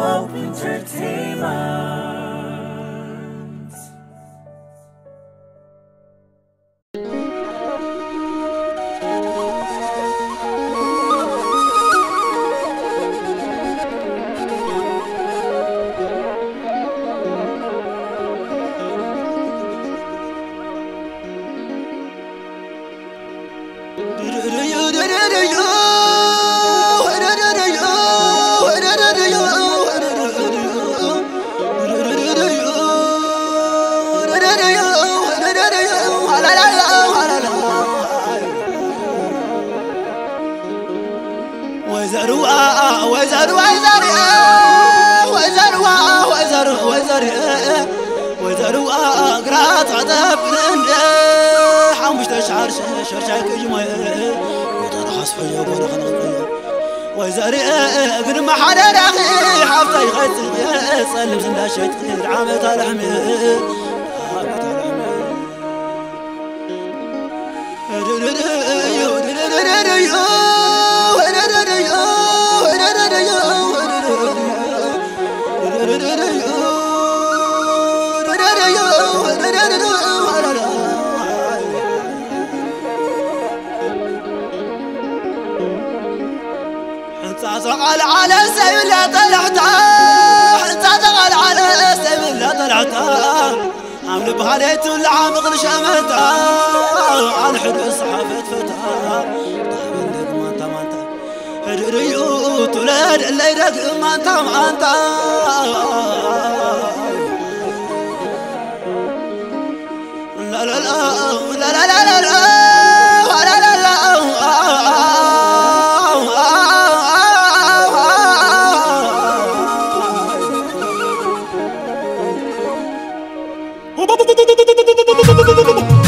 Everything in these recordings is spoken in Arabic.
Hope Entertainment. Do do do do do do do. وزر وزر وزر وزر وزر وزر وزر قرات عطفن حمش تشعر شرشاك جمع وطرح صفي وطرح نغطي وزر قر محرر حافظ يغتي صلب زنداشت العامة الحمي تشتغل على سبيل طلعتها. تشتغل على سبيل طلعتها. عامل بهاليت العامق لشمتها عن حلو صحافة فتاة. طيب ما انت ما انت. ريوت ولاد لا ما انت ما انت. لا لا لا لا لا لا, لا, لا. ててててててててててててて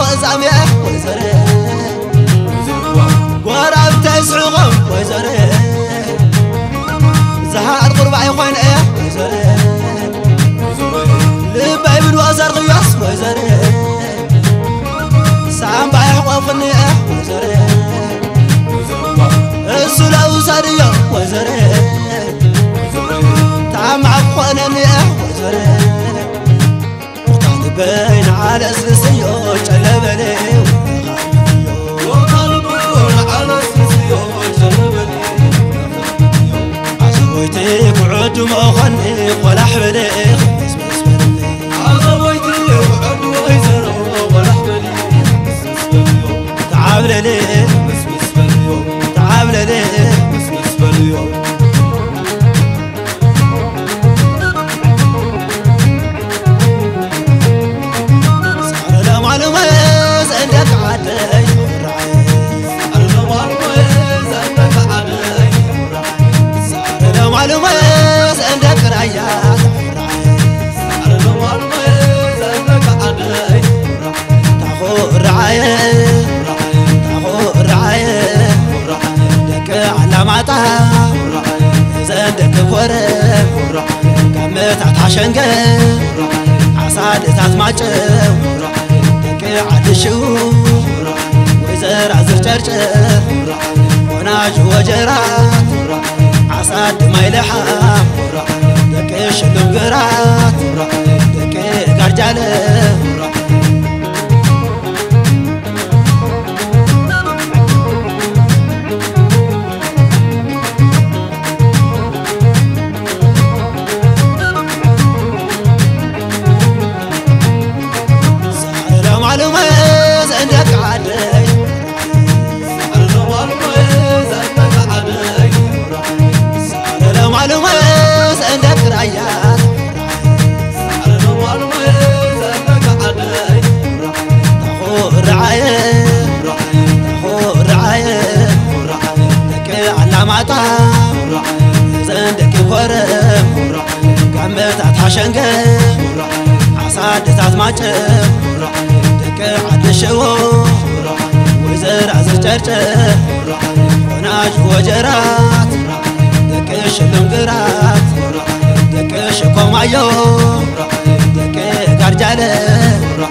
وزعم يا اخ وزرق قعود مخنق ولا حبلخ ጨርጨር ተቀዓድሹ ወይዘር ዓዝር ጨርጨር ወናጅ ወጀራ ዓሳድ ማይለሓ ደቂ ሽልም ግራት ደቂ ጋርጃለ ለማሉመ ዘንደቅ ራያት ታኹ ረዓየ ታኹ ረዓየ ደቂ ዓላማጣ ዘንደቂ ኮረም ጋመታት ሓሸንገ ዓሳድታት ማጨም ደቂ ዓዲ ሽቦ ወይዘራ ዝጨርጨር ሆናጅ ወጀራት يدكش لنقرات وراح يدكش كوم عيو وراح يدكش قرجاله وراح